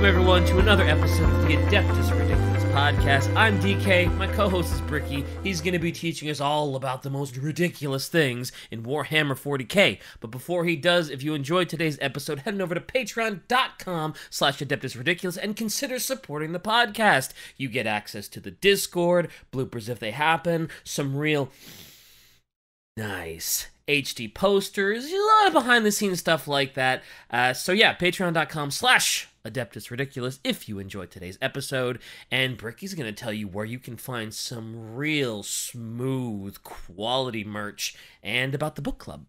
Welcome, everyone, to another episode of the Adeptus Ridiculous podcast. I'm DK. My co host is Bricky. He's going to be teaching us all about the most ridiculous things in Warhammer 40k. But before he does, if you enjoyed today's episode, head on over to patreon.com slash Adeptus Ridiculous and consider supporting the podcast. You get access to the Discord, bloopers if they happen, some real nice HD posters, a lot of behind the scenes stuff like that. Uh, so yeah, patreon.com slash Adeptus Ridiculous if you enjoyed today's episode. And Bricky's going to tell you where you can find some real smooth quality merch and about the book club.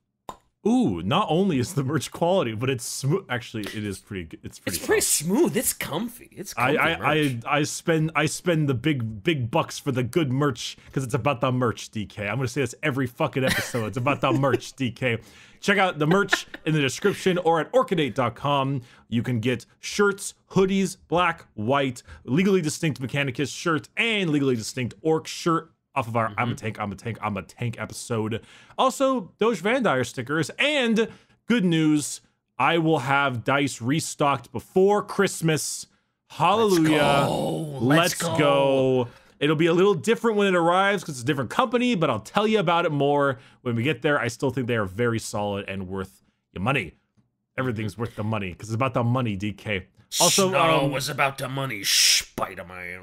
Ooh, not only is the merch quality, but it's smooth. Actually, it is pretty. good. It's pretty. It's pretty tough. smooth. It's comfy. It's I, comfy I, I merch. I spend I spend the big big bucks for the good merch because it's about the merch, DK. I'm gonna say this every fucking episode. It's about the merch, DK. Check out the merch in the description or at orchideight.com. You can get shirts, hoodies, black, white, legally distinct Mechanicus shirt, and legally distinct orc shirt off of our I'm a tank, I'm a tank, I'm a tank episode. Also, Doge Van Dyer stickers, and good news, I will have dice restocked before Christmas. Hallelujah. go. Let's Let's go. go. It'll be a little different when it arrives because it's a different company, but I'll tell you about it more when we get there. I still think they are very solid and worth your money. Everything's worth the money because it's about the money, DK. Also, not um, always about the money, Spider Man.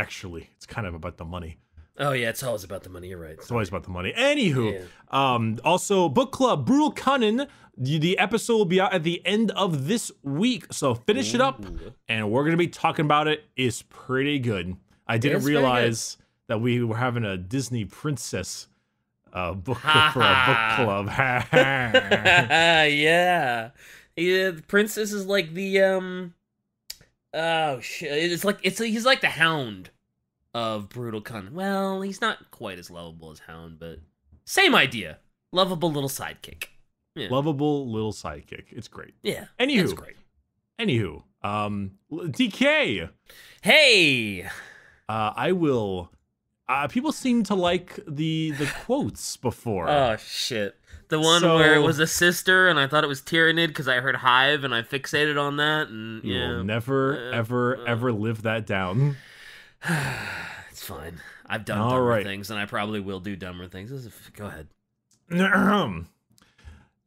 Actually, it's kind of about the money. Oh, yeah, it's always about the money. You're right. It's always about the money. Anywho, um, also book club, Brutal Kunnin. The, the episode will be out at the end of this week, so finish it up, and we're gonna be talking about it. It's pretty good. I didn't is good. realize that we were having a Disney princess uh, book Ha for a book club. yeah. Yeah, the princess is like the um oh shit. It's like it's he's like the hound of brutal con. Well, he's not quite as lovable as hound, but same idea. Lovable little sidekick. Yeah. Lovable little sidekick. It's great. yeah. Anywho. It's great. Anywho, um, DK. Hey. Uh, I will. Uh, people seem to like the the quotes before. Oh shit. The one where it was a sister and I thought it was Tyranid because I heard Hive and I fixated on that and you yeah. will never, Uh, ever, uh. ever live that down. it's fine. I've done All dumber right. things, and I probably will do dumber things. Go ahead.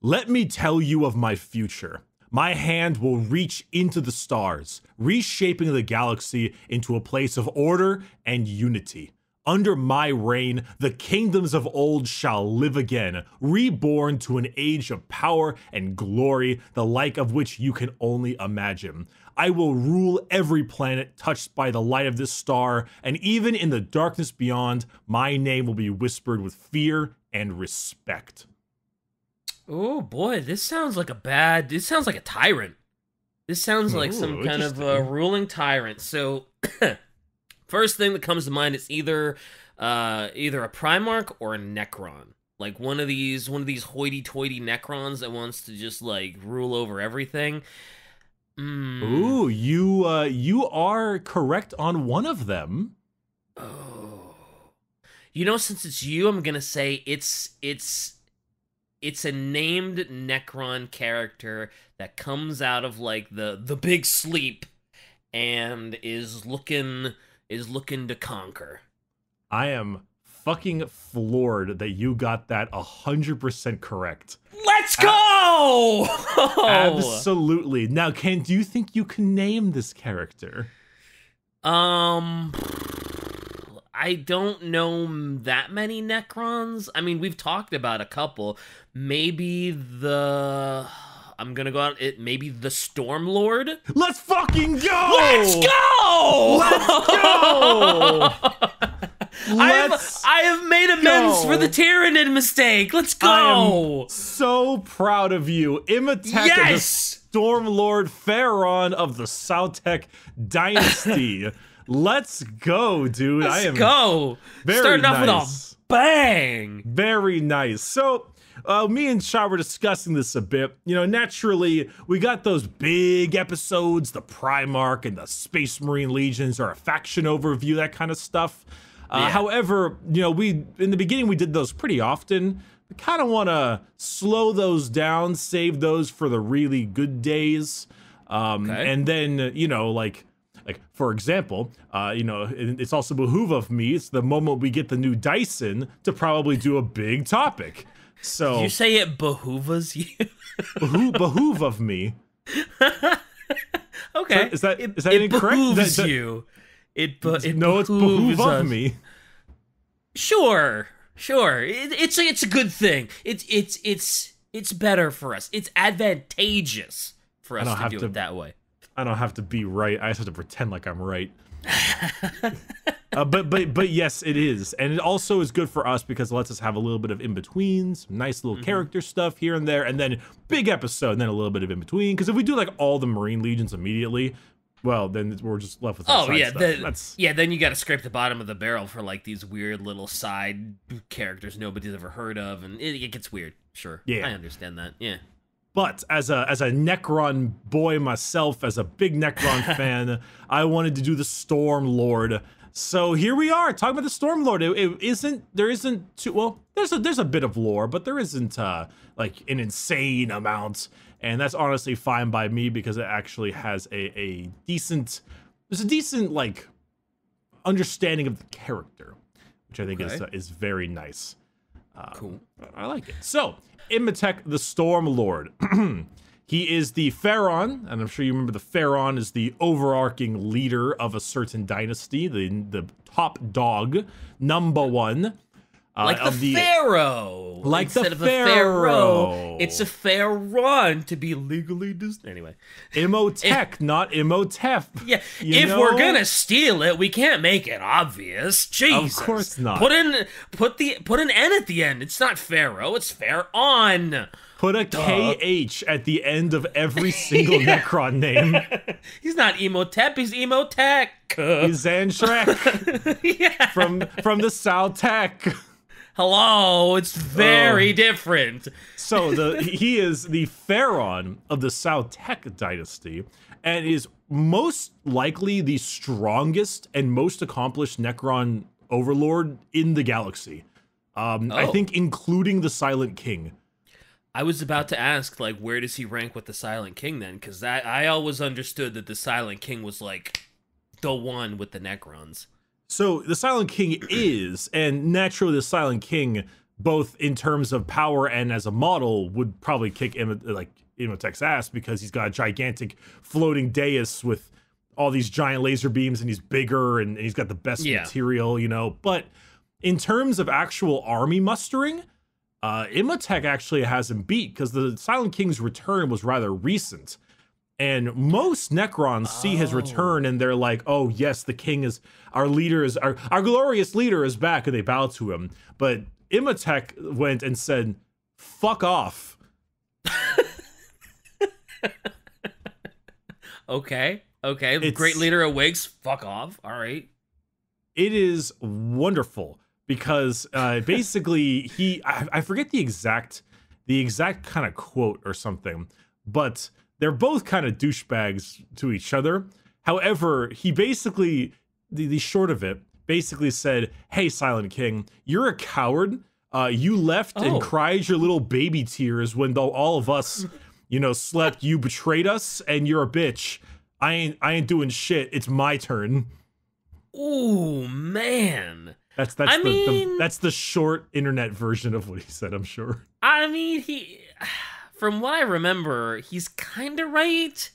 Let me tell you of my future. My hand will reach into the stars, reshaping the galaxy into a place of order and unity. Under my reign, the kingdoms of old shall live again, reborn to an age of power and glory, the like of which you can only imagine. I will rule every planet touched by the light of this star, and even in the darkness beyond, my name will be whispered with fear and respect. Oh boy, this sounds like a bad. This sounds like a tyrant. This sounds like some kind of uh, ruling tyrant. So, first thing that comes to mind is either, uh, either a Primarch or a Necron. Like one of these, one of these hoity-toity Necrons that wants to just like rule over everything. Mm. Ooh, you uh you are correct on one of them. Oh. You know, since it's you, I'm gonna say it's it's it's a named Necron character that comes out of like the the big sleep and is looking is looking to conquer. I am fucking floored that you got that a hundred percent correct. Let's go! Absolutely. Now, Ken, do you think you can name this character? Um I don't know that many Necrons. I mean, we've talked about a couple. Maybe the I'm gonna go out it maybe the Stormlord. Let's fucking go! Let's go! Let's go! I have, I have made amends go. for the Tyranid mistake. Let's I go! so proud of you. Imhotep Yes! the Stormlord Phaeron of the Sautekh dynasty. Let's go, dude. I Let's am go! very Starting off with a bang! Very nice. So, uh, me and Shaw were discussing this a bit. You know, naturally, we got those big episodes, the Primarch and the Space Marine Legions, or a faction overview, that kind of stuff. Uh, Yeah. However, you know, we in the beginning we did those pretty often. We kind of want to slow those down, save those for the really good days. Um, Okay. And then you know, like, like for example, uh, you know, it's also behoove of me. It's the moment we get the new Dyson to probably do a big topic. So You say it behooves you. behoove, behoove of me. okay. Is that- it, is that it incorrect? behooves That- that- you. It, be, it no, it's behooves behoove of me. Sure, sure. It, it's a, it's a good thing. It's it's it's it's better for us. It's advantageous for us to have do to- it that way. I don't have to be right. I just have to pretend like I'm right. uh, but but but yes, it is, and it also is good for us because it lets us have a little bit of in betweens, nice little character stuff here and there, and then big episode, and then a little bit of in between. Because if we do like all the Marine legions immediately, well, then we're just left with Oh side yeah, that's yeah. Then you got to scrape the bottom of the barrel for like these weird little side characters nobody's ever heard of, and it, it gets weird. Sure, Yeah. I understand that. Yeah, But as a as a Necron boy myself, as a big Necron fan, I wanted to do the Storm Lord. So here we are talking about the Storm Lord. It, it isn't there isn't too well. There's a there's a bit of lore, but there isn't uh like an insane amount, and that's honestly fine by me because it actually has a a decent there's a decent like understanding of the character, which I think is uh, is very nice. Um, cool. I like it. So, Imhotep the Storm Lord. he is the Phaeron, and I'm sure you remember the Phaeron is the overarching leader of a certain dynasty, the the top dog, number one. Uh, Like the, the pharaoh, Like the instead of a pharaoh. it's a phaeron to be legally dis- anyway. Imotekh, not Imotef. Yeah, if we're gonna steal it, we can't make it obvious. Jesus, Of course not. Put in put the put an N at the end. It's not pharaoh. It's fair on. Put a KH at the end of every single Necron name. He's not Emotep. He's Emotech. He's Zanshrak yeah. from from the Sautekh. Hello. It's very Oh. different. So the he is the pharaoh of the Sautekh dynasty, and is most likely the strongest and most accomplished Necron overlord in the galaxy. Um, I Oh. think including the Silent King. I was about to ask, like, where does he rank with the Silent King then? Because I always understood that the Silent King was like the one with the Necrons. So the Silent King is, and naturally the Silent King, both in terms of power and as a model, would probably kick Im- like Imhotep's ass because he's got a gigantic floating dais with all these giant laser beams, and he's bigger, and, and he's got the best Yeah. material, you know. But in terms of actual army mustering, uh, Imhotep actually has him beat because the Silent King's return was rather recent. And most Necrons see his Oh. return and they're like, oh, yes, the king is our leader is our, our glorious leader is back, and they bow to him. But Imhotep went and said, fuck off. Okay. Okay. It's- Great leader awakes. Fuck off. All right. It is wonderful because uh, basically he I, I forget the exact the exact kind of quote or something, but they're both kind of douchebags to each other. However, he basically the, the short of it basically said, "Hey, Silent King, you're a coward. Uh, you left Oh. and cried your little baby tears when though all of us, you know, slept. You betrayed us, and you're a bitch. I ain't I ain't doing shit. It's my turn." Oh man. That's that's I the, mean- the that's the short internet version of what he said. I'm sure. I mean, he. From what I remember, he's kind of right.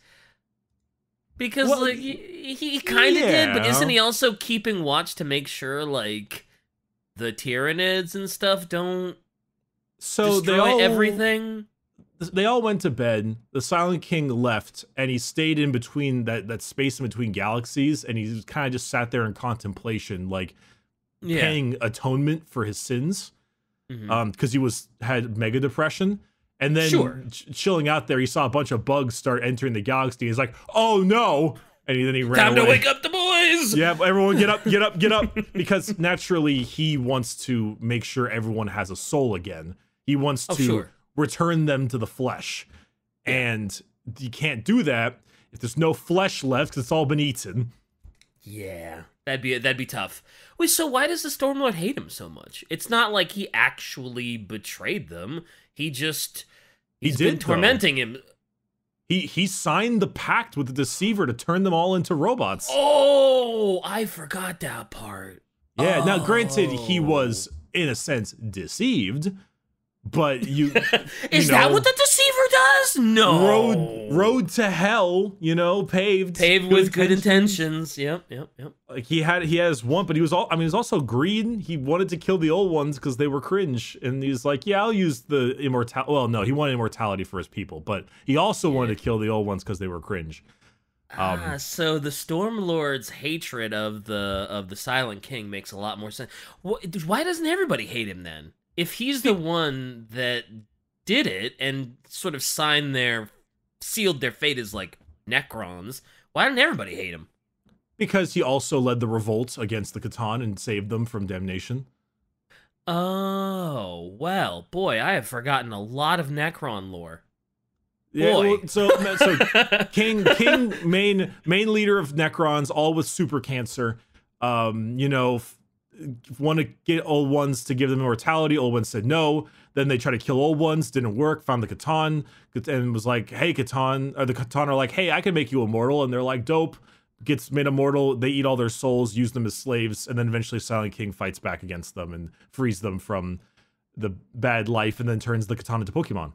Because Well, like he, he kind of did, but isn't he also keeping watch to make sure like the Tyranids and stuff don't So destroy they all everything? They all went to bed. The Silent King left, and he stayed in between that that space in between galaxies, and he kind of just sat there in contemplation, like Yeah. paying atonement for his sins, Mhm. um, because he was had mega depression. And then Sure. ch- chilling out there, he saw a bunch of bugs start entering the galaxy. He's like, "Oh no!" And then he ran Time to wake up the boys. Yeah, everyone get up, get up, get up. Because naturally, he wants to make sure everyone has a soul again. He wants Oh, to sure. return them to the flesh. And you can't do that if there's no flesh left because it's all been eaten. Yeah, that'd be that'd be tough. Wait, so why does the Stormlord hate him so much? It's not like he actually betrayed them. He just He he's did, been though. tormenting him. He he signed the pact with the deceiver to turn them all into robots. Oh, I forgot that part. Yeah. Now, granted, he Oh. was in a sense deceived, but you Is you that what the deceiver does? No. road road to hell? You know, paved Paved with good intentions. Yep, yep, yep. Like he had he has one, but he was all I mean, he was also green. He wanted to kill the old ones because they were cringe, and he's like, yeah, I'll use the immortality. Well, no, he wanted immortality for his people, but he also wanted to kill the old ones because they were cringe. Um, ah, so the Stormlord's hatred of the of the Silent King makes a lot more sense. Why doesn't everybody hate him then? If he's the one that did it and sort of signed their sealed their fate as like Necrons, why didn't everybody hate him? because he also led the revolt against the C'tan and saved them from damnation. Oh, well, boy, I have forgotten a lot of Necron lore. Yeah, well, so so King King main main leader of Necrons, all with super cancer. Um, you know, want to get old ones to give them immortality. Old ones said no. Then they try to kill old ones, didn't work. Found the C'tan and was like, "Hey, C'tan," or the C'tan are like, "Hey, I can make you immortal," and they're like, "Dope." Gets made immortal. They eat all their souls, use them as slaves, and then eventually Silent King fights back against them and frees them from the bad life, and then turns the Katana to Pokemon.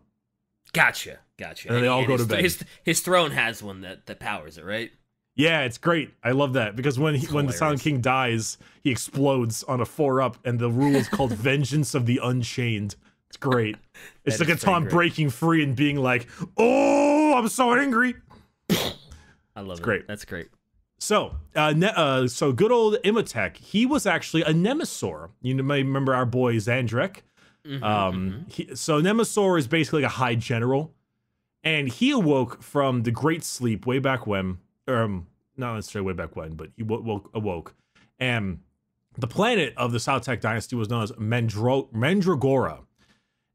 Gotcha, gotcha. And they all go his, to bed. His, his throne has one that, that powers it, right? Yeah, it's great. I love that because when he, when the Silent. King dies, he explodes on a four up, and the rule is called Vengeance of the Unchained. It's great. It's like is pretty breaking free and being like, "Oh, I'm so angry." I love it. great. That's great. So, uh, ne- uh, so good old Imhotep, he was actually a Nemesor. You may remember our boy Zahndrekh. Mhm, Um, he, so Nemesor is basically like a high general, and he awoke from the great sleep way back when, um, not necessarily way back when, but he wo- woke, awoke, and the planet of the Sautekh dynasty was known as Mandro- Mandragora,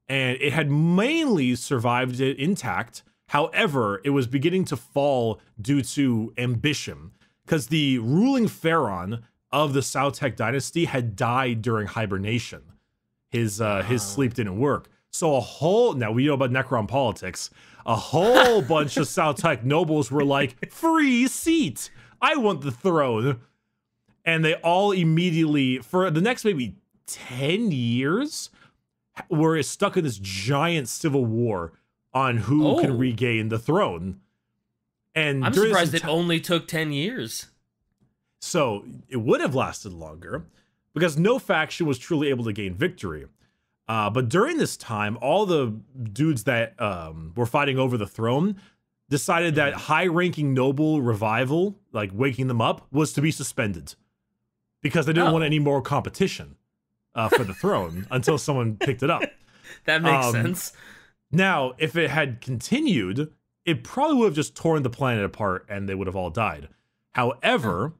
and it had mainly survived it intact. However, it was beginning to fall due to ambition, because the ruling pharaoh of the South dynasty had died during hibernation his uh his sleep didn't work. So a whole now we know about Necron politics. A whole bunch of South nobles were like, "Free seat! I want the throne." And they all immediately for the next maybe 10 years were stuck in this giant civil war on who Oh. can regain the throne. And I'm surprised it only took 10 years. so it would have lasted longer because no faction was truly able to gain victory. Uh, but during this time, all the dudes that um, were fighting over the throne decided that high ranking noble revival, like waking them up, was to be suspended because they didn't Oh. want any more competition uh, for the throne until someone picked it up. That makes Um, sense. Now, if it had continued, it probably would have just torn the planet apart and they would have all died. However,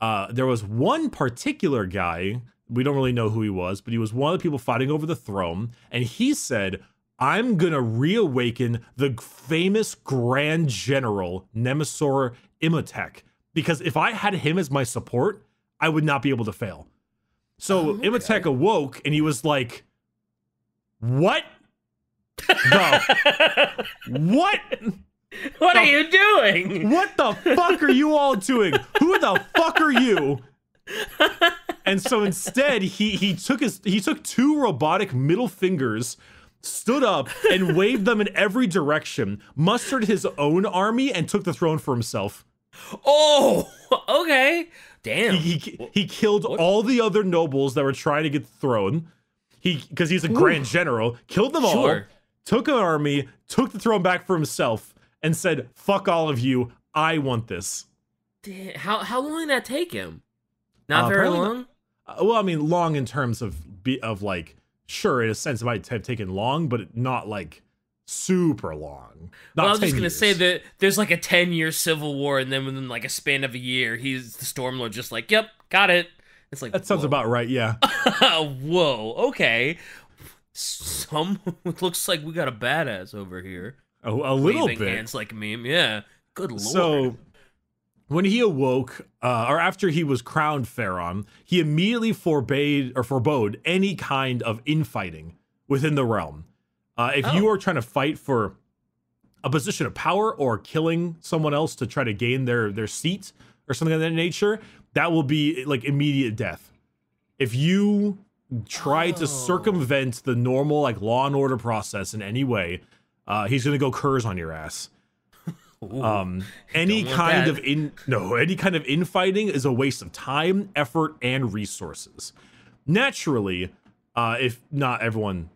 uh, there was one particular guy, we don't really know who he was, but he was one of the people fighting over the throne, and he said, I'm gonna reawaken the famous Grand General Nemesor Imhotep. Because if I had him as my support, I would not be able to fail. So Oh, okay. Awoke and he was like, What? the what? what are you doing? What the fuck are you all doing? Who the fuck are you? And so instead, he he took his he took two robotic middle fingers, stood up and waved them in every direction, mustered his own army, and took the throne for himself. Oh, okay. Damn. He he, he killed all the other nobles that were trying to get the throne. He because he's a grand general, killed them all, took an army, took the throne back for himself, and said, "Fuck all of you. I want this." Damn. How, how long did that take him? Not Uh, very probably not- long? Uh, well, I mean, long in terms of be, of like, sure, in a sense, it might have taken long, but not like super long. Not well, I was just gonna years. say that there's like a ten year civil war, and then within like a span of a year, he's the Stormlord, just like, "Yep, got it." It's like that sounds whoa. about right. Yeah. whoa, okay. Some it looks like we got a badass over here. A, a little bit. hands like meme. Yeah. Good lord. So when he awoke, uh, or after he was crowned Pharaoh, he immediately forbade or forbode any kind of infighting within the realm. Uh, if you Oh. are trying to fight for a position of power or killing someone else to try to gain their their seat or something of that nature, that will be like immediate death. If you try to Oh. circumvent the normal like law and order process in any way, uh, he's gonna go curs on your ass. Ooh. Um, any kind that. of in no, any kind of infighting is a waste of time, effort, and resources. Naturally, uh, if not everyone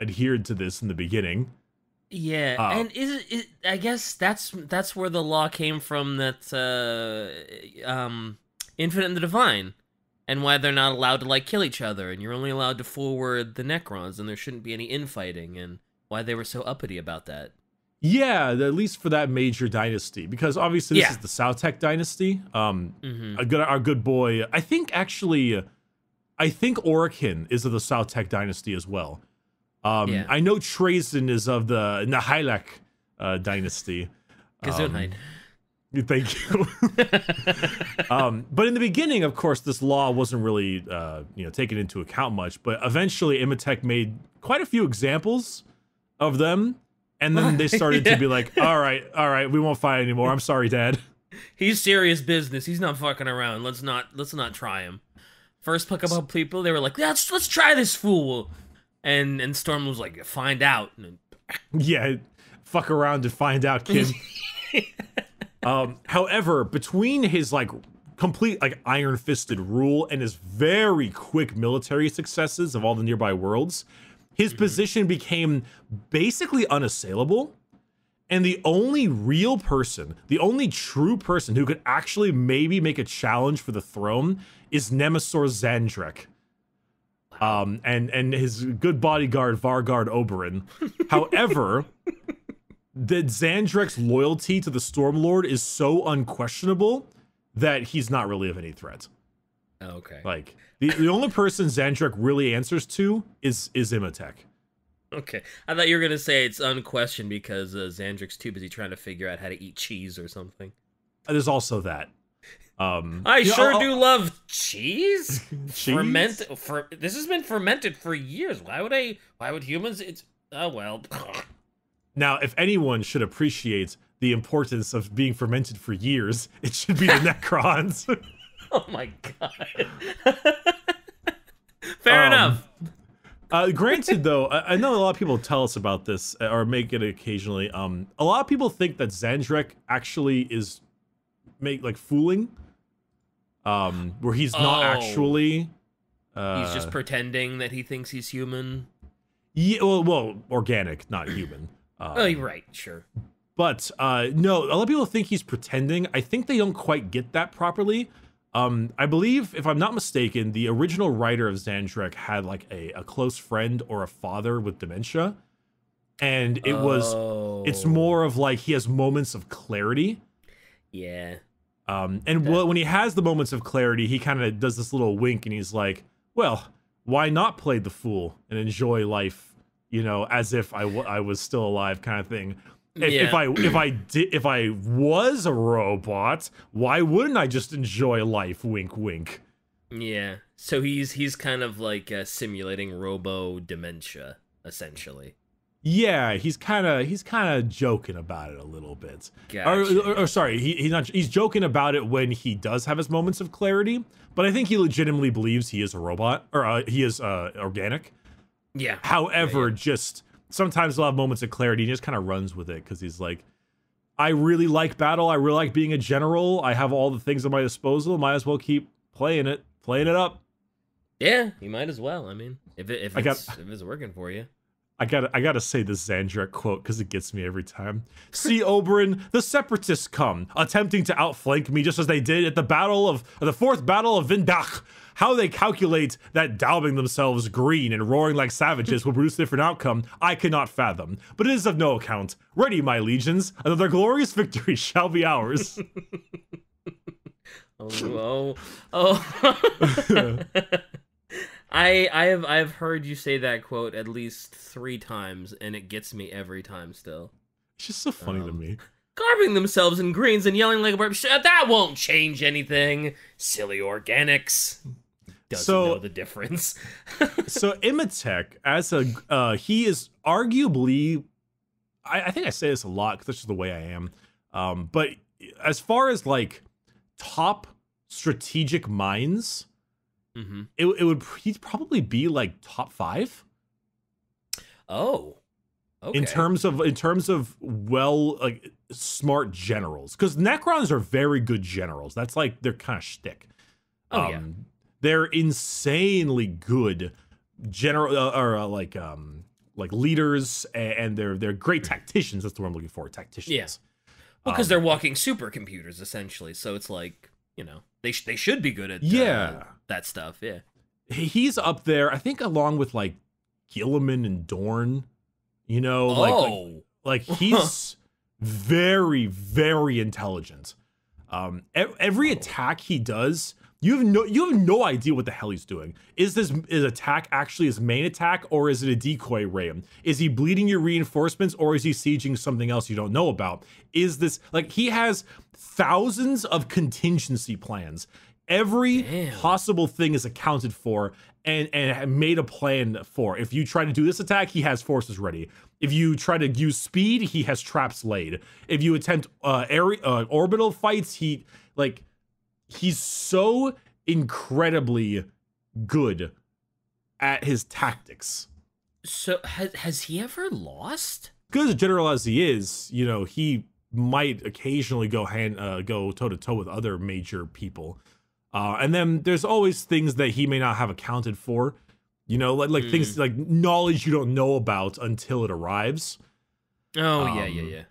adhered to this in the beginning, Yeah, Uh, and is it, it? I guess that's that's where the law came from. That uh, um, infinite and the divine, and why they're not allowed to like kill each other, and you're only allowed to forward the Necrons, and there shouldn't be any infighting, and why they were so uppity about that. yeah, at least for that major dynasty, because obviously this Yeah. is the Sautekh dynasty. Um, hmm a good our good boy, I think actually, I think Orikan is of the Sautekh dynasty as well. Um, Yeah. I know Trazyn is of the Nihilakh uh, dynasty. Gesundheit. Thank you. um, but in the beginning, of course, this law wasn't really uh, you know taken into account much. But eventually, Imotekh made quite a few examples of them, and then they started Yeah. to be like, "All right, all right, we won't fight anymore. I'm sorry, Dad." He's serious business. He's not fucking around. Let's not let's not try him. First pick up people, they were like, let's let's try this fool, and and Storm was like, find out. And Yeah, fuck around and find out, kid. um, however, between his like complete like iron-fisted rule and his very quick military successes of all the nearby worlds, his position became basically unassailable. And the only real person, the only true person who could actually maybe make a challenge for the throne is Nemesor Zahndrekh. Um, and and his good bodyguard Vargard Oberon. However, that Zahndrekh's loyalty to the Stormlord is so unquestionable that he's not really of any threat. okay, Like the, the only person Zahndrekh really answers to is is Imotekh. okay. I thought you were gonna say it's unquestioned because uh, Zahndrekh's too busy trying to figure out how to eat cheese or something. There's also that. Um, I you know, sure I'll- do love cheese. Cheese? Ferment for this has been fermented for years. Why would I? Why would humans? It's oh well. Now, if anyone should appreciate the importance of being fermented for years, it should be the Necrons. oh my god. Fair Um, enough. Uh, granted, though, I, I know a lot of people tell us about this uh, or make it occasionally. Um, a lot of people think that Zahndrekh actually is make like fooling, um, where he's not Oh. actually. Uh, He's just pretending that he thinks he's human. yeah, well, well, organic, not human. Um, Oh, you're right. Sure. But uh, no, a lot of people think he's pretending. I think they don't quite get that properly. Um, I believe, if I'm not mistaken, the original writer of Zahndrekh had like a, a close friend or a father with dementia. And it was, it's Oh, more of like he has moments of clarity. Yeah. Um, and wh- when he has the moments of clarity, he kind of does this little wink and he's like, well, why not play the fool and enjoy life, you know, as if I, w- I was still alive kind of thing. If, if I if I did if I was a robot, why wouldn't I just enjoy life? Wink, wink. Yeah. So he's he's kind of like uh, simulating robo dementia, essentially. Yeah, he's kind of he's kind of joking about it a little bit. Or, Gotcha. or, or sorry, he, he's not. He's joking about it when he does have his moments of clarity. But I think he legitimately believes he is a robot or uh, he is uh, organic. yeah. However, yeah. just sometimes he'll have moments of clarity. He just kind of runs with it because he's like, I really like battle. I really like being a general. I have all the things at my disposal. Might as well keep playing it, playing it up. Yeah, you might as well. I mean, if it, if I got- if it's working for you. I gotta, I gotta say this Zahndrekh quote because it gets me every time. See, Obyron, the Separatists come, attempting to outflank me just as they did at the battle of the fourth battle of Vindach. How they calculate that daubing themselves green and roaring like savages will produce a different outcome, I cannot fathom. But it is of no account. Ready, my legions, another glorious victory shall be ours. Oh, oh, oh. I I have I've heard you say that quote at least three times, and it gets me every time. Still, It's just so funny to Um, me. garbing themselves in greens and yelling like a bird—that won't change anything. Silly organics. Doesn't So- know the difference. so Imotekh, as a uh, he is arguably, I, I think I say this a lot because that's just the way I am. Um, but as far as like top strategic minds, Mm-hmm. it, it would he'd probably be like top five Oh. Okay. in terms of in terms of well like smart generals because Necrons are very good generals. That's like their kind of shtick. Oh, yeah. they're insanely good general uh, or uh, like um like leaders and, and they're they're great tacticians. That's the word I'm looking for. Tacticians. Yeah. Well, because Um, they're walking supercomputers essentially, so it's like you know they sh- they should be good at uh, Yeah. That stuff. Yeah. he's up there. I think along with like Guilliman and Dorn. You know, like, like oh. Like he's very, very intelligent. Um, every attack he does, you have no, you have no idea what the hell he's doing. Is this is attack actually his main attack, or is it a decoy ram? Is he bleeding your reinforcements, or is he sieging something else you don't know about? Is this like he has thousands of contingency plans? Every Damn. possible thing is accounted for and and made a plan for. If you try to do this attack, he has forces ready. If you try to use speed, he has traps laid. If you attempt uh, area, uh orbital fights, he like he's so incredibly good at his tactics. So has has he ever lost? Good as a general as he is, you know, he might occasionally go hand uh, go toe to toe with other major people. Uh, and then there's always things that he may not have accounted for. You know, like like things like knowledge you don't know about until it arrives. Oh yeah, yeah, Um, yeah.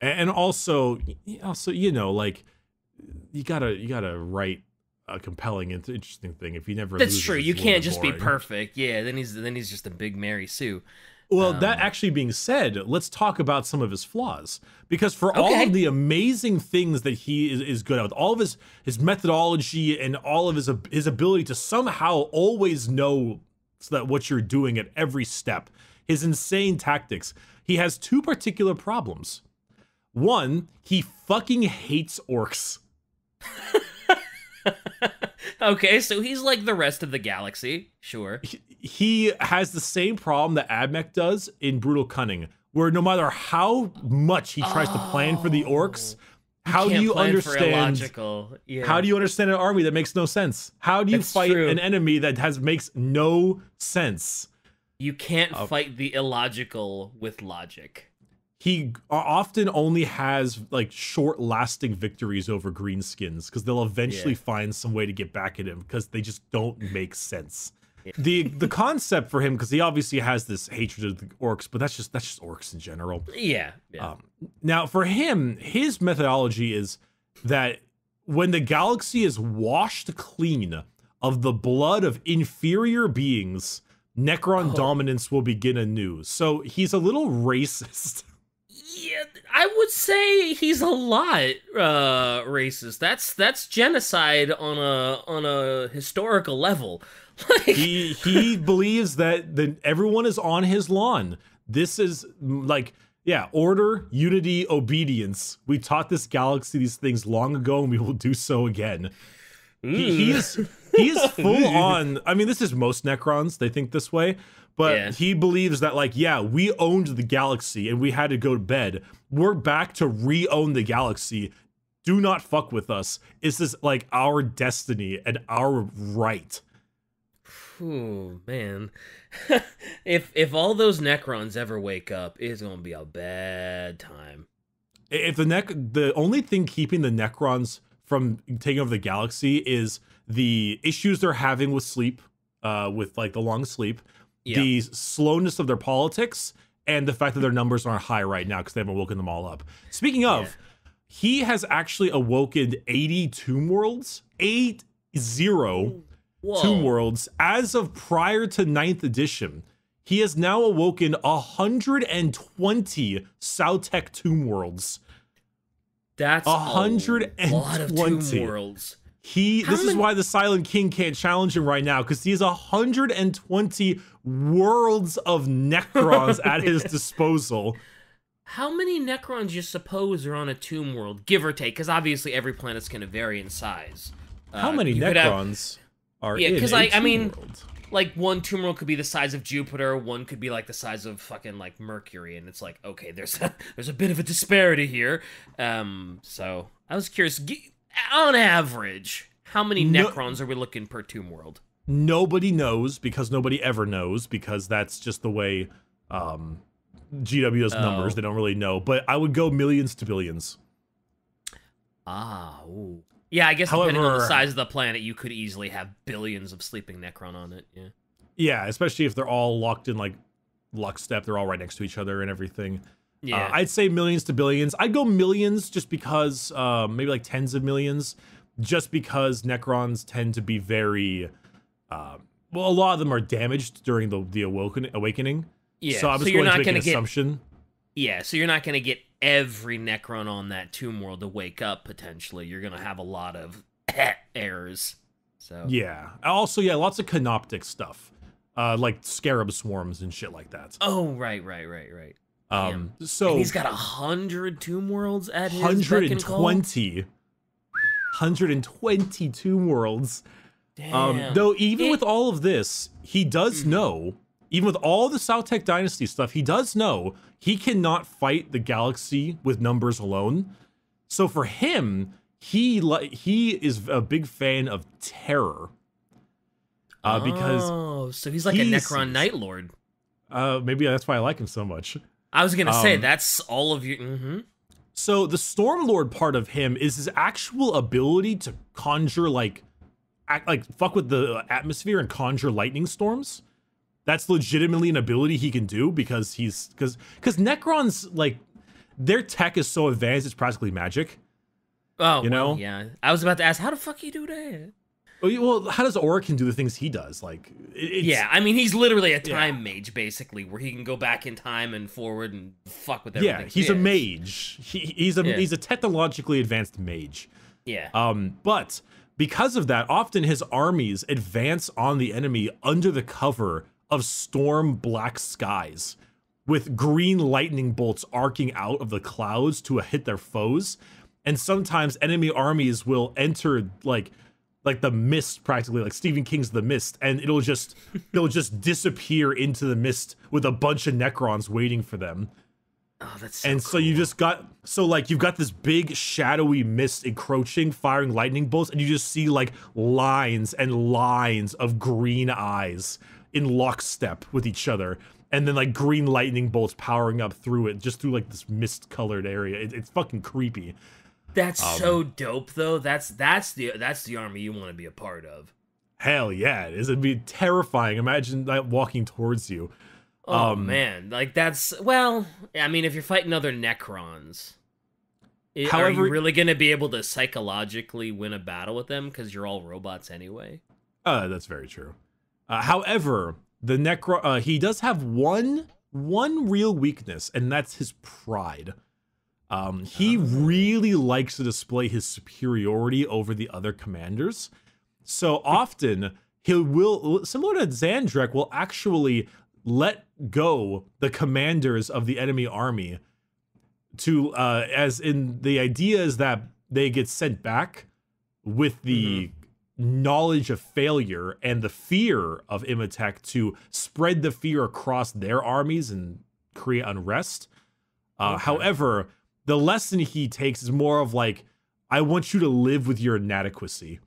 And also also you know like you gotta you gotta write a compelling and interesting thing if you never That's true. You can't just be perfect. Yeah, then he's then he's just a big Mary Sue. Well that Um, actually being said let's talk about some of his flaws because for all of the amazing things that he is, is good at all of his his methodology and all of his his ability to somehow always know so that what you're doing at every step his insane tactics he has two particular problems one he fucking hates orcs Okay, so he's like the rest of the galaxy. Sure. he has the same problem that Admech does in Brutal Kunnin, where no matter how much he tries to plan for the oh. orcs, how do you understand? Yeah. How do you understand an army that makes no sense? How do you fight true. an enemy that has makes no sense? You can't Oh. fight the illogical with logic. He often only has like short-lasting victories over greenskins because they'll eventually Yeah. find some way to get back at him because they just don't make sense. The the concept for him because he obviously has this hatred of the orcs, but that's just that's just orcs in general. Yeah. yeah. Um, now, for him, his methodology is that when the galaxy is washed clean of the blood of inferior beings, Necron Oh. dominance will begin anew. So he's a little racist. Yeah, I would say he's a lot uh racist. That's that's genocide on a on a historical level. Like he he believes that the, everyone is on his lawn. This is like yeah, order, unity, obedience. We taught this galaxy these things long ago, and we will do so again. He, he hmm. is he is full on. I mean, this is most Necrons. They think this way, but Yeah. he believes that like yeah, we owned the galaxy and we had to go to bed. We're back to re-own the galaxy. Do not fuck with us. This is like our destiny and our right. Ooh, man. if if all those Necrons ever wake up, it's gonna be a bad time. if the neck the only thing keeping the necrons from taking over the galaxy is the issues they're having with sleep uh with like the long sleep Yeah. the slowness of their politics and the fact that their numbers aren't high right now because they haven't woken them all up speaking of Yeah. he has actually awoken 80 tomb worlds eight zero Whoa. tomb worlds as of prior to ninth edition he has now awoken 120 Sautekh tomb worlds. That's A a hundred and lot of tomb worlds. He How this is why the Silent King can't challenge him right now because he has 120 worlds of Necrons at his disposal. How many Necrons you suppose are on a tomb world, give or take? Because obviously every planet's going to vary in size. How Uh, many Necrons are Yeah, in 'cause a I- mean- world? like one tomb world could be the size of Jupiter, one could be like the size of fucking like Mercury, and it's like okay, there's a, there's a bit of a disparity here. Um, so I was curious, on average, how many No- Necrons are we looking per tomb world? Nobody knows because nobody ever knows because that's just the way um, GW does numbers. Oh. They don't really know, but I would go millions to billions. Ah, ooh. Yeah, I guess depending on the size of the planet, you could easily have billions of sleeping Necron on it. Yeah. Yeah, especially if they're all locked in like lockstep. They're all right next to each other and everything. Yeah. Uh, I'd say millions to billions. I'd go millions just because, um, maybe like tens of millions, just because Necrons tend to be very, um, well, a lot of them are damaged during the the awoken, awakening. yeah. So I'm just you're going to make an get assumption. Yeah, so you're not going to get every Necron on that tomb world to wake up potentially. You're going to have a lot of errors. So Yeah. Also, yeah, lots of Canoptek stuff, uh, like scarab swarms and shit like that. Oh, right, right, right, right. Um, so and he's got a hundred tomb worlds at his beck and call? 120, 120 tomb worlds. Damn. Um, though even It- with all of this, he does Mm-hmm. know, even with all the Sautekh Dynasty stuff, he does know he cannot fight the galaxy with numbers alone. So for him, he li- he is a big fan of terror. Uh, because oh, so he's like a Necron Night Lord. uh, maybe that's why I like him so much. I was gonna say Um, that's all of you. hmm So the Stormlord part of him is his actual ability to conjure like, act, like fuck with the atmosphere and conjure lightning storms. That's legitimately an ability he can do because he's because because Necrons like their tech is so advanced it's practically magic. Oh, You well, know? yeah. I was about to ask, how the fuck you do that? Well, how does Orikan do the things he does? Like, it's, yeah, I mean, he's literally a Yeah. time mage, basically, where he can go back in time and forward and fuck with everything. yeah, he's a Yeah. mage. He, he's a Yeah. he's a technologically advanced mage. Yeah. Um, but because of that, often his armies advance on the enemy under the cover of storm black skies, with green lightning bolts arcing out of the clouds to hit their foes. And sometimes enemy armies will enter like like the mist practically like Stephen King's The Mist and it'll just they'll just disappear into the mist with a bunch of necrons waiting for them oh, that's so and so you just got so like you've got this big shadowy mist encroaching firing lightning bolts and you just see like lines and lines of green eyes in lockstep with each other and then like green lightning bolts powering up through it just through like this mist colored area it, it's fucking creepy That's Um, so dope, though. That's that's the that's the army you want to be a part of. hell yeah it is it'd be terrifying imagine that walking towards you Oh Um, man, like that's well. I mean, if you're fighting other Necrons, i- are you really gonna be able to psychologically win a battle with them because you're all robots anyway? Uh, that's very true. Uh, however, the Necro uh, he does have one one real weakness, and that's his pride. Um, he really likes to display his superiority over the other commanders. So often he will, similar to Zahndrekh, will actually let go the commanders of the enemy army to, uh, as in the idea is that they get sent back with the knowledge of failure and the fear of Imotekh to spread the fear across their armies and create unrest. Uh, Okay. However, the lesson he takes is more of like, I want you to live with your inadequacy.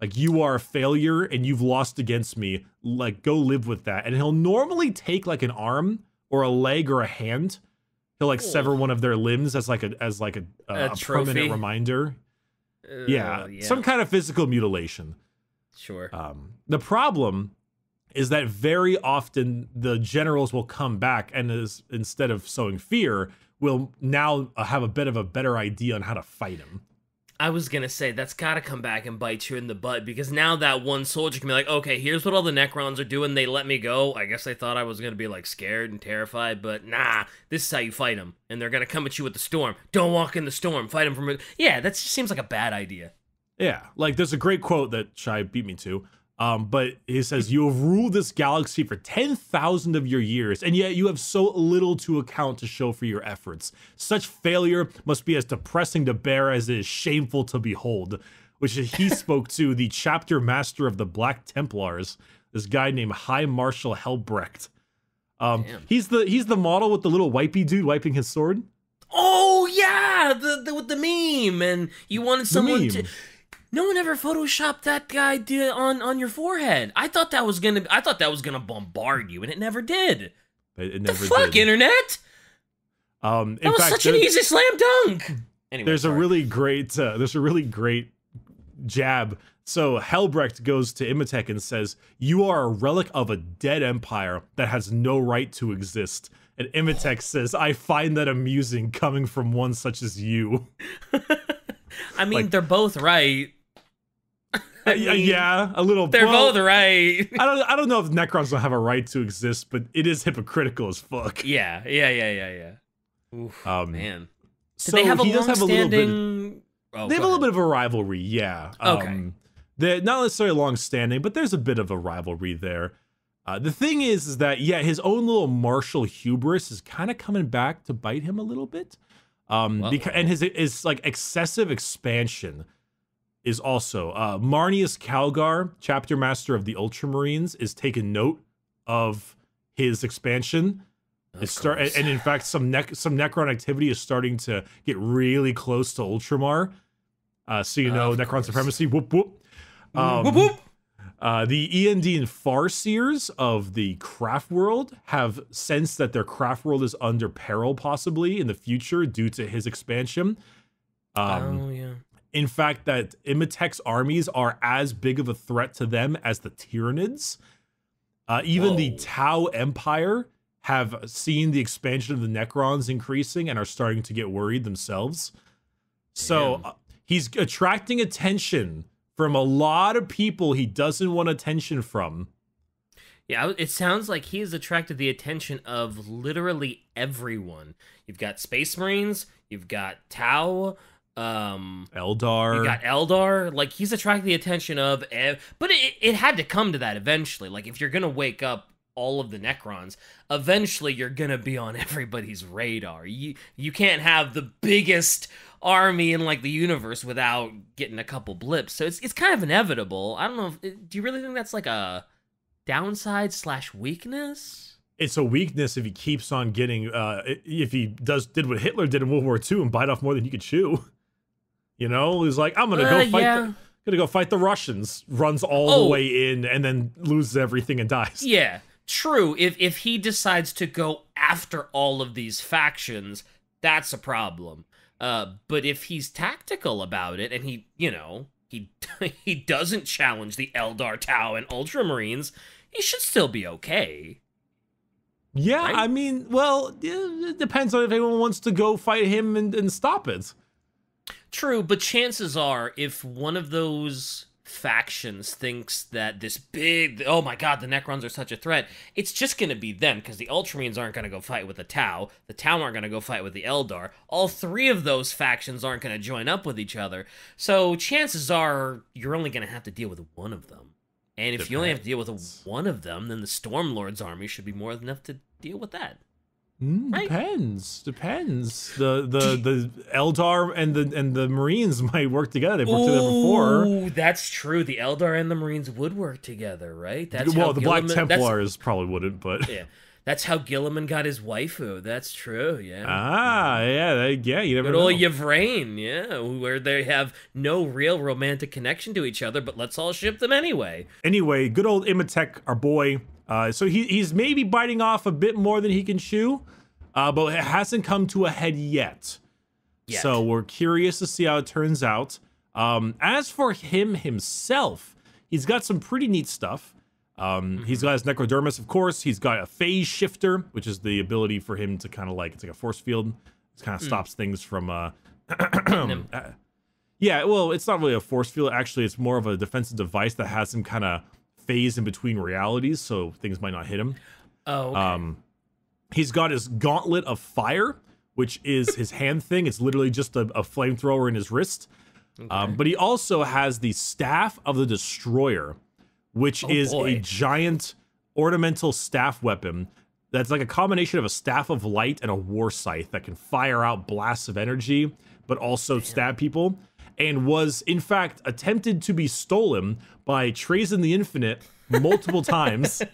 Like you are a failure and you've lost against me. Like go live with that. And he'll normally take like an arm or a leg or a hand. He'll like sever one of their limbs as like a as like a, a, A a permanent reminder. Uh, Yeah, some kind of physical mutilation. sure. Um, the problem is that very often the generals will come back and is, instead of sowing fear, will now have a bit of a better idea on how to fight him. I was gonna say that's gotta come back and bite you in the butt because now that one soldier can be like, okay, here's what all the Necrons are doing. They let me go. I guess they thought I was gonna be like scared and terrified, but nah, this is how you fight them. And they're gonna come at you with the storm. Don't walk in the storm. Fight them from. Yeah, that just seems like a bad idea. Yeah, like there's a great quote that Shai beat me to. Um, but he says, You have ruled this galaxy for 10,000 of your years, and yet you have so little to account to show for your efforts. Such failure must be as depressing to bear as it is shameful to behold. Which he spoke to the chapter master of the Black Templars, This guy named High Marshal Helbrecht. Um, he's the he's the model with the little wipey dude wiping his sword. Oh yeah, the, the with the meme, and you wanted someone to. No one ever photoshopped that guy on on your forehead. I thought that was gonna. I thought that was gonna bombard you, and it never did. It, it The never fuck, did. internet? Um, That was fact, such an easy slam dunk. Anyway, there's a really great uh, there's a really great jab so helbrecht goes to Imotekh and says you are a relic of a dead empire that has no right to exist and Imotekh says i find that amusing coming from one such as you I mean, like- they're both right. I mean, yeah a little They're well, both right. i don't i don't know if necrons don't have a right to exist but it is hypocritical as fuck yeah, yeah, yeah, yeah, yeah. Oof, um man. Did so they have a he does have a little bit long-standing? Oh, they have go a little ahead. bit of a rivalry, yeah. Okay. Um, they're not necessarily long standing, but there's a bit of a rivalry there. Uh, the thing is, is that yeah, his own little martial hubris is kind of coming back to bite him a little bit. Um, because and his his like excessive expansion is also uh, Marneus Calgar, chapter master of the Ultramarines, is taking note of his expansion. Of start and, course. and in fact some nec- some Necron activity is starting to get really close to Ultramar. Uh, so you know Of Necron course. supremacy. Whoop whoop. Um, Whoop, whoop. Uh, the END and Farseers of the craft world have sensed that their craft world is under peril possibly in the future due to his expansion. Um, oh yeah. In fact, that Imotekh's armies are as big of a threat to them as the Tyranids. Uh, even the Tau Empire have seen the expansion of the Necrons increasing and are starting to get worried themselves. So uh, he's attracting attention from a lot of people he doesn't want attention from. Yeah, it sounds like he has attracted the attention of literally everyone. You've got Space Marines, you've got Tau, um, Eldar. you got Eldar. Like he's attracted the attention of, ev- but it, it had to come to that eventually. Like if you're gonna wake up all of the Necrons, eventually you're gonna be on everybody's radar. You you can't have the biggest army in like the universe without getting a couple blips. So it's it's kind of inevitable. I don't know. If, do you really think that's like a downside slash weakness? it's a weakness if he keeps on getting uh if he does did what Hitler did in World War II and bite off more than he could chew. You know, he's like, I'm gonna Uh, go fight yeah. the, gonna go fight the Russians, runs all Oh. the way in and then loses everything and dies. Yeah, true. If if he decides to go after all of these factions, that's a problem. Uh, but if he's tactical about it and he, you know, he he doesn't challenge the Eldar Tau and Ultramarines, he should still be okay. Yeah, Right? I mean, well, it depends on if anyone wants to go fight him and, and stop it. True, but chances are, if one of those factions thinks that this big, oh my god, the Necrons are such a threat, it's just gonna be them, because the Ultramarines aren't gonna go fight with the Tau, the Tau aren't gonna go fight with the Eldar, all three of those factions aren't gonna join up with each other, so chances are you're only gonna have to deal with one of them. And if you only have to deal with one of them, then the Stormlord's army should be more than enough to deal with that. Mm, Right. Depends. Depends. The the the Eldar and the and the Marines might work together. They've worked together before. That's true. The Eldar and the Marines would work together, right? That's well, the Black Guilliman- that's- Templars probably wouldn't, but yeah, that's how Guilliman got his waifu. That's true. Yeah. ah, yeah, they, yeah, you never Good know. old Yvraine, yeah, where they have no real romantic connection to each other, but let's all ship them anyway. Anyway, good old Imotekh, our boy. Uh, so he, he's maybe biting off a bit more than he can chew, uh, but it hasn't come to a head yet. Yet. So we're curious to see how it turns out. Um, as for him himself, he's got some pretty neat stuff. Um, He's got his necrodermis, of course. He's got a phase shifter, which is the ability for him to kind of like it's like a force field. It kind of stops things from. Uh, uh, yeah, well, it's not really a force field. Actually, it's more of a defensive device that has him kind of phase in between realities, so things might not hit him. Oh, okay. Um, he's got his gauntlet of fire, which is his hand thing. It's literally just a, a flamethrower in his wrist. Um, but he also has the staff of the destroyer, which Oh, is a giant ornamental staff weapon that's like a combination of a staff of light and a war scythe that can fire out blasts of energy, but also stab people. And was in fact attempted to be stolen by Trazyn the Infinite multiple times.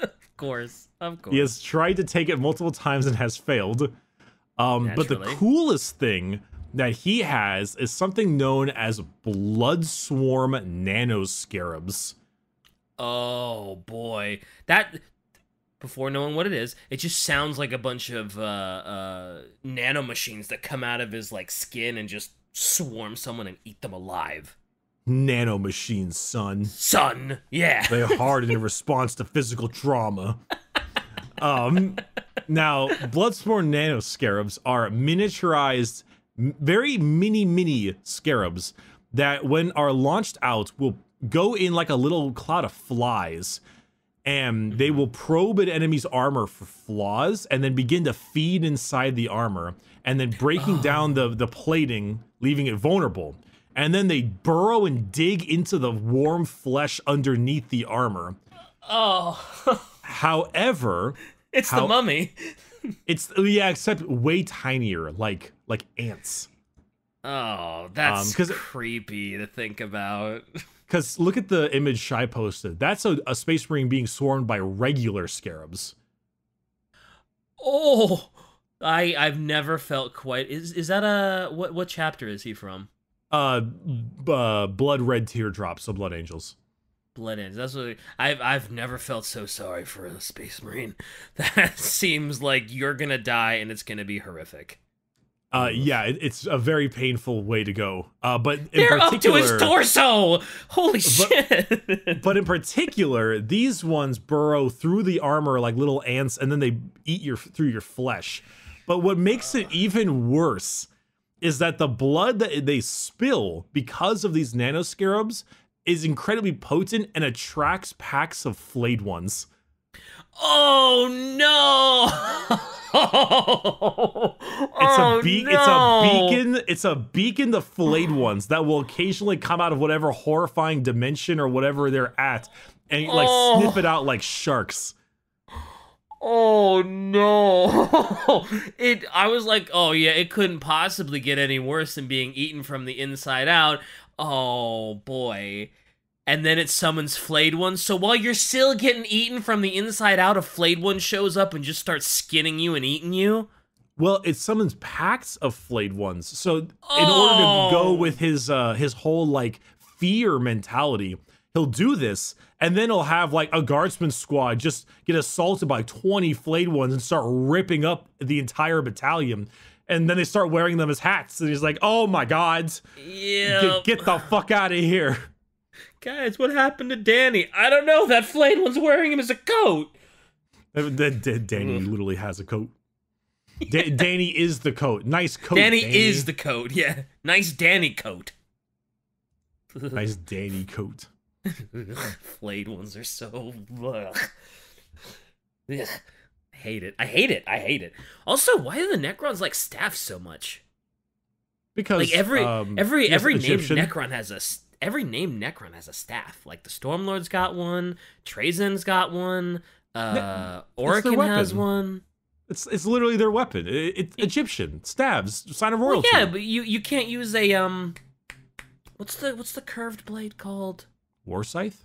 Of course, of course. He has tried to take it multiple times and has failed. Um, but the coolest thing that he has is something known as Blood Swarm Nanoscarabs. Oh boy, that. Before knowing what it is, it just sounds like a bunch of uh, uh, nano machines that come out of his like skin and just swarm someone and eat them alive. Nano machines, son. Son, yeah. They harden in response to physical trauma. Um, now, Bloodswarm Nano Scarabs are miniaturized, very mini, mini scarabs that, when are launched out, will go in like a little cloud of flies. And they will probe an enemy's armor for flaws and then begin to feed inside the armor and then breaking down the, the plating, leaving it vulnerable. And then they burrow and dig into the warm flesh underneath the armor. Oh, However, it's How- the mummy. it's yeah, except way tinier, like like ants. Oh, that's Um, creepy to think about. Because look at the image Shy posted. That's a, a space marine being swarmed by regular scarabs. Oh, I I've never felt quite. Is is that a what what chapter is he from? Uh, uh blood red teardrops, so blood angels. Blood Ends. That's what I've I've never felt so sorry for a space marine. That seems like you're gonna die and it's gonna be horrific. Uh, yeah, it, it's a very painful way to go. Uh, but in They're up to his torso. Holy shit! but in particular, these ones burrow through the armor like little ants, and then they eat your through your flesh. But what makes it even worse is that the blood that they spill because of these nanoscarabs is incredibly potent and attracts packs of flayed ones. Oh no! It's oh, a be- no. it's a oh, beacon, it's a beacon to flayed ones that will occasionally come out of whatever horrifying dimension or whatever they're at and like Oh. sniff it out like sharks. Oh no! it. I was like, oh yeah, it couldn't possibly get any worse than being eaten from the inside out. Oh boy. And then it summons flayed ones. So while you're still getting eaten from the inside out, a flayed one shows up and just starts skinning you and eating you. Well, it summons packs of flayed ones. So in order to go Oh. with his uh his whole like fear mentality, he'll do this and then he'll have like a guardsman squad just get assaulted by 20 flayed ones and start ripping up the entire battalion. And then they start wearing them as hats. And he's like, "Oh my god, Yeah. get, get the fuck out of here!" Guys, what happened to Danny? I don't know. That flayed one's wearing him as a coat. Then Danny literally has a coat. Da- Danny is the coat. Nice coat. Danny, is the coat. Yeah. Nice Danny coat. nice Danny coat. Flayed ones are so. Ugh. I hate it. I hate it. I hate it. Also, why do the Necrons like staff so much? Because Like every um, every every named Necron has a every named Necron has a staff. Like the Stormlord's got one, Trazyn's got one, uh, Orikan has one. It's it's literally their weapon. It, it's Egyptian stabs, sign of Well, royalty. yeah, but you you can't use a um. What's the what's the curved blade called? War scythe.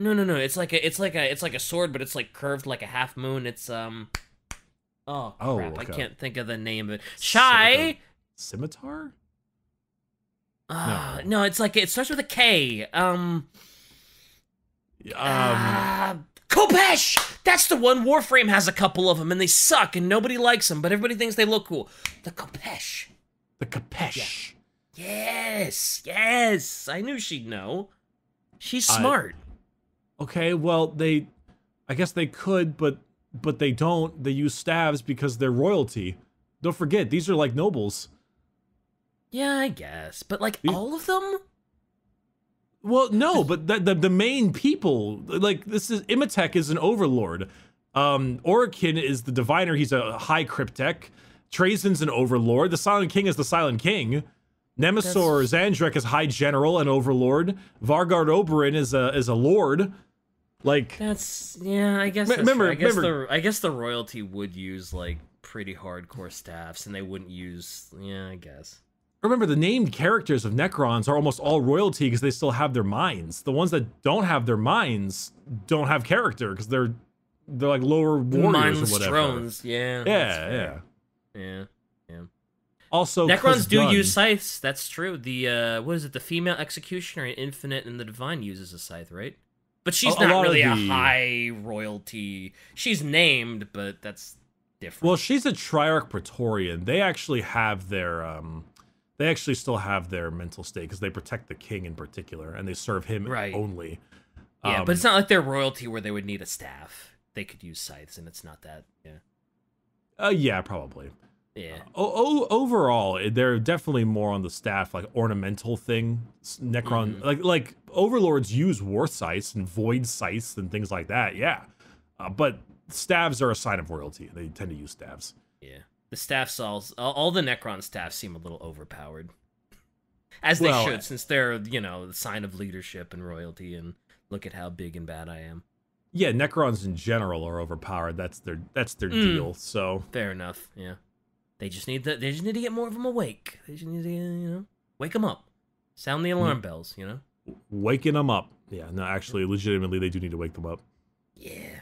No, no, no. It's like a it's like a it's like a sword, but it's like curved like a half moon. It's um. Oh Oh, crap! like I a- can't think of the name of it. Shy. a- Scimitar. Ah, no, it's like it starts with a K. Um. Um, ah, Khopesh! That's the one. Warframe has a couple of them, and they suck, and nobody likes them, but everybody thinks they look cool. The Khopesh. the Kapesh. Yes, yes. I knew she'd know. She's I- smart. Okay, well they, I guess they could, but but they don't. They use staves because they're royalty. Don't forget, these are like nobles. Yeah, I guess, but like You- all of them. Well, no, but the, the the main people, like this is Imotekh is an overlord. Um, Orikan is the diviner. He's a high cryptek. Trazyn's an overlord. The Silent King is the Silent King. Nemesor Zahndrekh is high general and overlord. Vargard Obyron is a is a lord. Like That's yeah. I guess. Remember-. I guess remember- the I guess the royalty would use like pretty hardcore staffs, and they wouldn't use. Yeah, I guess. Remember the named characters of Necrons are almost all royalty because they still have their minds. The ones that don't have their minds don't have character because they're they're like lower warriors Mindless or whatever. drones. Yeah. Yeah, yeah. Yeah. Also, Necrons do use scythes. That's true. The uh, what is it? The female executioner in Infinite and the Divine uses a scythe, right? But she's A- a not of really a high royalty. She's named, but that's different. Well, she's a Triarch Praetorian. They actually have their um they actually still have their mental state because they protect the king in particular and they serve him Right. only. yeah, Um, but it's not like they're royalty where they would need a staff. They could use scythes, and it's not that. Yeah. uh, yeah, probably. Yeah. O- o- overall, eh, they're definitely more on the staff, like ornamental thing. Necron, Mhm. like like overlords use war scythes and void scythes and things like that. Yeah, uh, but staves are a sign of royalty. They tend to use staves. Yeah. The staff cells, all, all the Necron staffs seem a little overpowered. As they Well, should, since they're, you know, the sign of leadership and royalty, and look at how big and bad I am. Yeah, Necrons in general are overpowered. That's their that's their Mm. deal. So Fair enough, yeah. They just need to, they just need to get more of them awake. They just need to, you know, wake them up. Sound the alarm bells, you know? waking them up. Yeah, no, actually, legitimately, they do need to wake them up. Yeah.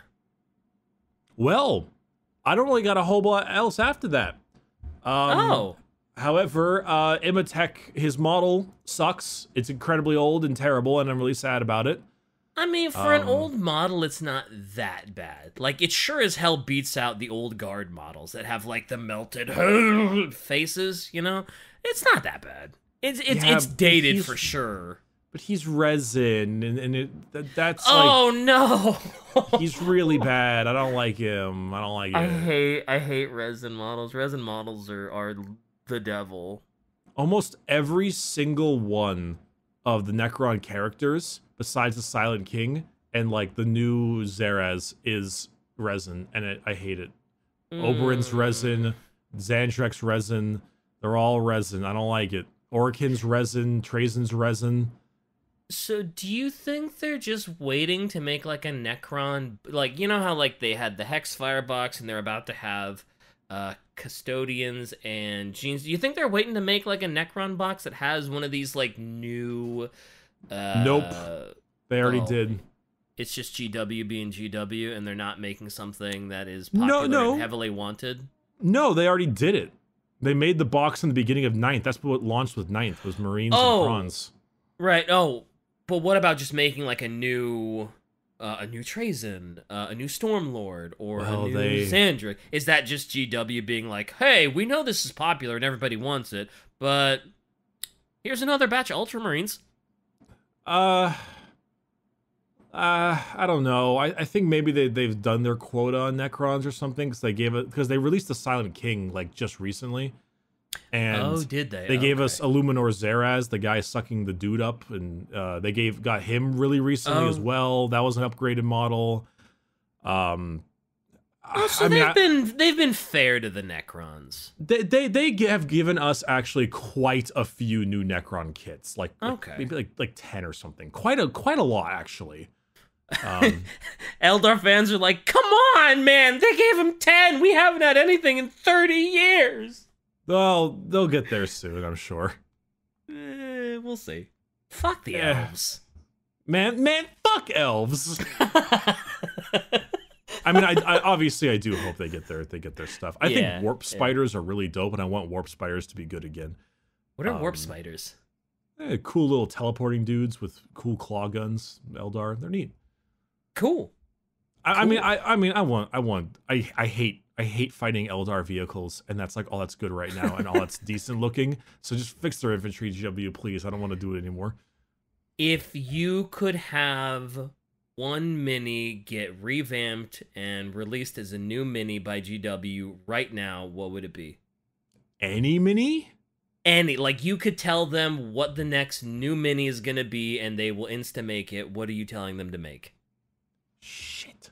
Well, I don't really got a whole lot else after that. Um, oh. However, uh, Imotekh, his model sucks. It's incredibly old and terrible, and I'm really sad about it. I mean, for an um, old model, it's not that bad. Like, it sure as hell beats out the old guard models that have, like, the melted faces, you know? It's not that bad. It's it's, Yeah, it's dated for sure. But he's resin, and, and it that, that's Oh no! he's really bad. I don't like him. I don't like it. I hate I hate resin models. Resin models are are the devil. Almost every single one of the Necron characters, besides the Silent King and like the new Szeras, is resin, and it, I hate it. Mm. resin, Zahndrekh's resin. They're all resin. I don't like it. Orikan's resin, Trazyn's resin. So do you think they're just waiting to make like a Necron like you know how like they had the Hex Firebox and they're about to have uh custodians and genes. Do you think they're waiting to make like a Necron box that has one of these like new uh Nope. They already Oh. did. It's just GW being GW and they're not making something that is No, popular no. and heavily wanted. No, they already did it. They made the box in the beginning of ninth. That's what launched with ninth was Marines Oh. and Prawns. Right. Oh, but what about just making like a new, uh, a new Trazyn, uh, a new Stormlord, or Well, a new they-? Is that just GW being like, hey, we know this is popular and everybody wants it, but here's another batch of Ultramarines. Uh, uh, I don't know. I, I think maybe they they've done their quota on Necrons or something because they gave it because they released the Silent King like just recently, and oh, did they? they gave us Illuminor Szeras, the guy sucking the dude up, and uh, they gave got him really recently as Oh. well. That was an upgraded model. Um, Oh, so I mean, they've I- been they've been fair to the Necrons. they they they have given us actually quite a few new Necron kits, like, like Okay. maybe like like ten or something. Quite a quite a lot actually. Um, Eldar fans are like, come on, man, they gave him ten. We haven't had anything in thirty years. Well, they'll get there soon, I'm sure. Eh, we'll see. Fuck the Yeah. elves. Man, man, fuck elves. I mean, I, I obviously I do hope they get their they get their stuff. I Yeah, think warp yeah. spiders are really dope, and I want warp spiders to be good again. What are warp Um, spiders? Eh, cool little teleporting dudes with cool claw guns. Eldar, they're neat. Cool. I, I mean, I, I mean, I want, I want, I, I hate, I hate fighting Eldar vehicles, and that's like all that's good right now, and all that's decent looking. So just fix their infantry, GW, please. I don't want to do it anymore. If you could have one mini get revamped and released as a new mini by GW right now, what would it be? Any mini? Any, like you could tell them what the next new mini is gonna be, and they will insta make it. What are you telling them to make? Shit.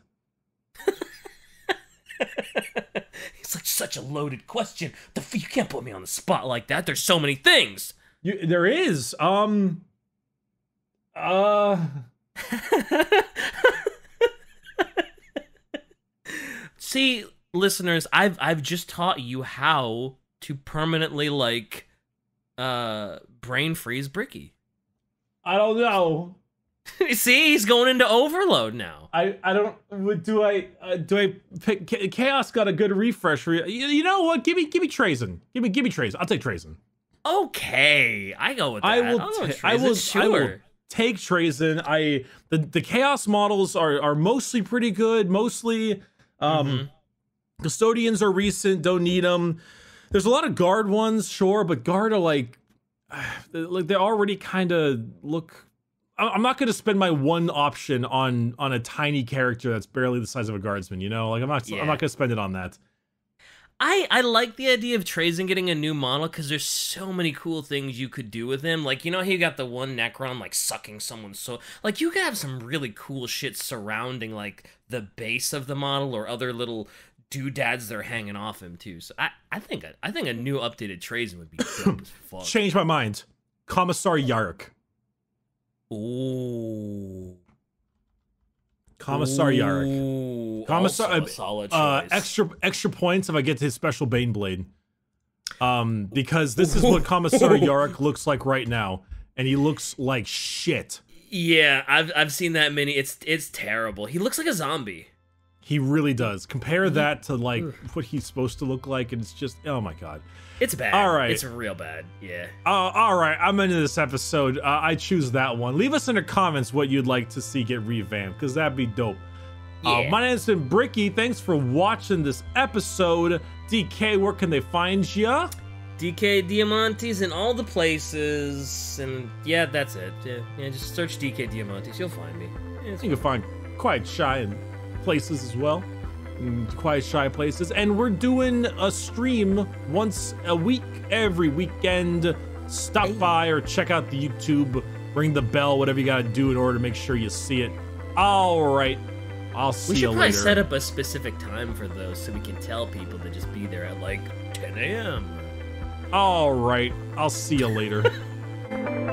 it's like such a loaded question. The f- you can't put me on the spot like that. There's so many things. You, there is. Um. Uh. See, listeners, I've I've just taught you how to permanently like uh brain freeze Bricky. I don't know. See, he's going into overload now. I, I don't. Would do I uh, do I pick Chaos? Got a good refresh. Re- you, you know what? Give me give me Trazyn. Give me give me Trazyn. I'll take Trazyn. Okay, I go with that. I will. I'll go I will. Trazyn, I will take Trazyn. I the the Chaos models are are mostly pretty good. Mostly, um, Mhm. custodians are recent. Don't need them. There's a lot of guard ones, sure, but guard are like, like they already kind of look. I'm not going to spend my one option on on a tiny character that's barely the size of a guardsman. You know, like I'm not. Yeah. I'm not going to spend it on that. I I like the idea of Trazyn getting a new model because there's so many cool things you could do with him. Like you know, he got the one Necron like sucking someone's soul. Like you could have some really cool shit surrounding like the base of the model or other little doodads that are hanging off him too. So I I think a, I think a new updated Trazyn would be dope as fuck. Change my mind. Commissar Yarrick. Ooh. Commissar Yarrick. Ooh, Commissar- a uh, solid uh, choice. extra extra points if I get to his special Bane Blade. Um, because this is what Commissar Yarrick looks like right now, and he looks like shit. Yeah, I've I've seen that many. It's it's terrible. He looks like a zombie. He really does. Compare that to like what he's supposed to look like, and it's just oh my god. It's bad. All right. It's real bad. Yeah. Uh, all right, I'm into this episode. Uh, I choose that one. Leave us in the comments what you'd like to see get revamped, because that'd be dope. Uh, Yeah. my name's been Bricky. Thanks for watching this episode. DK, where can they find you? DK Diamantes in all the places, and yeah, that's it. Yeah, yeah just search DK Diamantes. You'll find me. Yeah, it's You can find Quiet Shy in places as well. Mm, Quiet Shy places. And we're doing a stream once a week, every weekend. Stop by or check out the YouTube. Ring the bell, whatever you gotta do in order to make sure you see it. All right. I'll see you. We should probably later. set up a specific time for those so we can tell people to just be there at like 10 a.m. All right. I'll see you later.